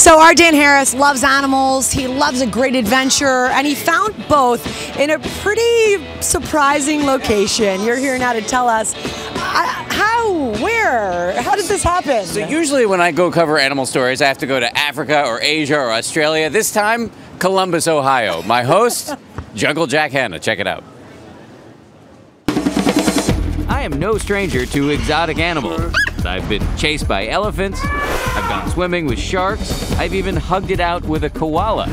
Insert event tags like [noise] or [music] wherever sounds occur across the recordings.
So our Dan Harris loves animals. He loves a great adventure, and he found both in a pretty surprising location. You're here now to tell us uh, how, where, how did this happen? So usually when I go cover animal stories, I have to go to Africa or Asia or Australia. This time, Columbus, Ohio. My host, [laughs] Jungle Jack Hanna. Check it out. I am no stranger to exotic animals. I've been chased by elephants, I've gone swimming with sharks, I've even hugged it out with a koala.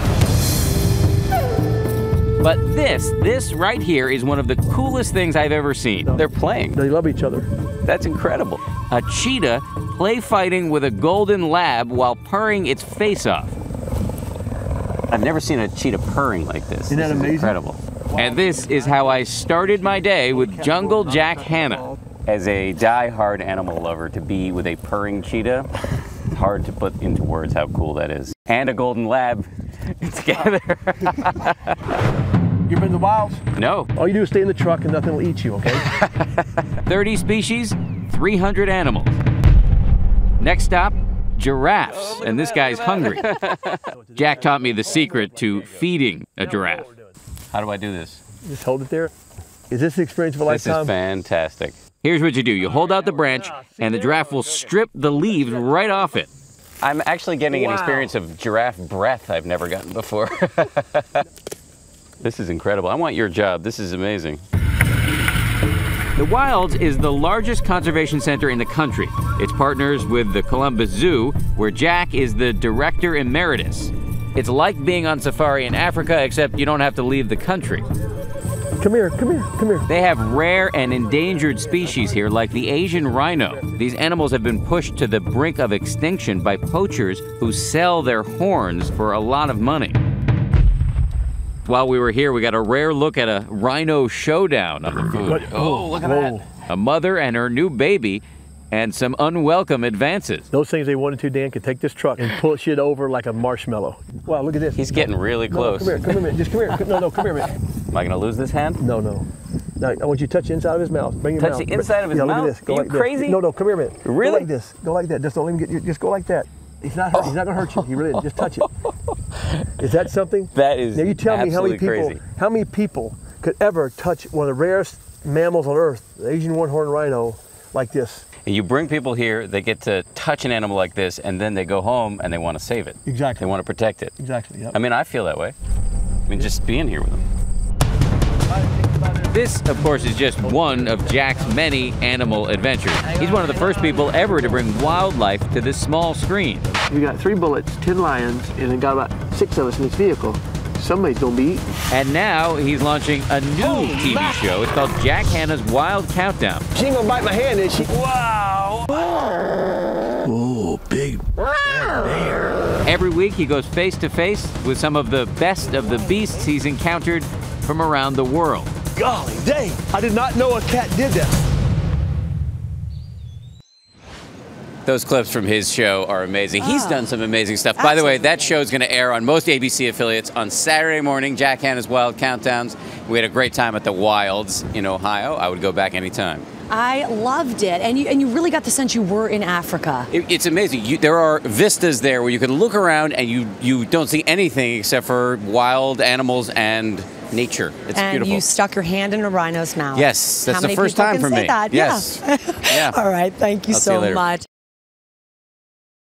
But this, this right here is one of the coolest things I've ever seen. They're playing. They love each other. That's incredible. A cheetah play fighting with a golden lab while purring its face off. I've never seen a cheetah purring like this. Isn't that this is amazing? incredible. And this is how I started my day with Jungle Jack Hanna. As a die-hard animal lover, to be with a purring cheetah, [laughs] hard to put into words how cool that is. And a golden lab [laughs] together. You been to the wilds? no, All you do is stay in the truck and nothing will eat you, okay? [laughs] 30 species, 300 animals. Next stop, giraffes. Oh, and this guy's hungry. Jack taught me the secret to feeding a giraffe. How do I do this? Just hold it there. Is this the experience of a This lifetime? is fantastic. Here's what you do you hold out the branch, and the giraffe will strip the leaves right off it. I'm actually getting an experience of giraffe breath I've never gotten before. [laughs] this is incredible. I want your job. This is amazing. The Wilds is the largest conservation center in the country. It's partners with the Columbus Zoo, where Jack is the director emeritus. It's like being on safari in Africa, except you don't have to leave the country. Come here, come here, come here. They have rare and endangered species here, like the Asian rhino. These animals have been pushed to the brink of extinction by poachers who sell their horns for a lot of money. While we were here, we got a rare look at a rhino showdown of the food. What? Oh, look at Whoa. that. A mother and her new baby, and some unwelcome advances. Those things they wanted to, Dan, could take this truck and push it over like a marshmallow. Wow, look at this. He's getting really No, no, close. come here, come here, a minute. Just come here. No, no, come here, a minute. Am I going to lose this hand? No, no. Now, I want you to touch the inside of his mouth. Bring your Touch mouth. the inside of his yeah, mouth? Look at this. Go Are you like this. crazy? No, no, come here a minute. Really? Go like this. Go like that. Just don't let him get you. Just go like that. He's not hurt. He's not gonna hurt you. He really is. Just touch it. [laughs] Is that something? That is Now you tell me how many people crazy. how many people could ever touch one of the rarest mammals on earth, the Asian one-horned rhino, like this. You bring people here, they get to touch an animal like this, and then they go home and they want to save it. Exactly. They want to protect it. Exactly. Yep. I mean, I feel that way. I mean, just being here with them. This, of course, is just one of Jack's many animal adventures. He's one of the first people ever to bring wildlife to this small screen. we got three bullets, ten lions, and then got about six of us in this vehicle. Somebody's gonna be eaten. And now he's launching a new TV show. It's called Jack Hanna's Wild Countdown. She ain't gonna bite my hand, is she? Wow. Oh, big bear. Every week, he goes face to face with some of the best of the beasts he's encountered from around the world. Golly dang! I did not know a cat did that. Those clips from his show are amazing. He's oh, done some amazing stuff. By the way, that show is going to air on most ABC affiliates on Saturday morning. Jack Hanna's Wild Countdowns. We had a great time at the Wilds in Ohio. I would go back anytime. I loved it, and you and you really got the sense you were in Africa. It, it's amazing. You, there are vistas there where you can look around and you you don't see anything except for wild animals and nature. It's and beautiful. you stuck your hand in a rhino's mouth. Yes, that's How the many first time can for say me. That? Yes. Yeah. [laughs] Yeah. All right. Thank you I'll see you so much.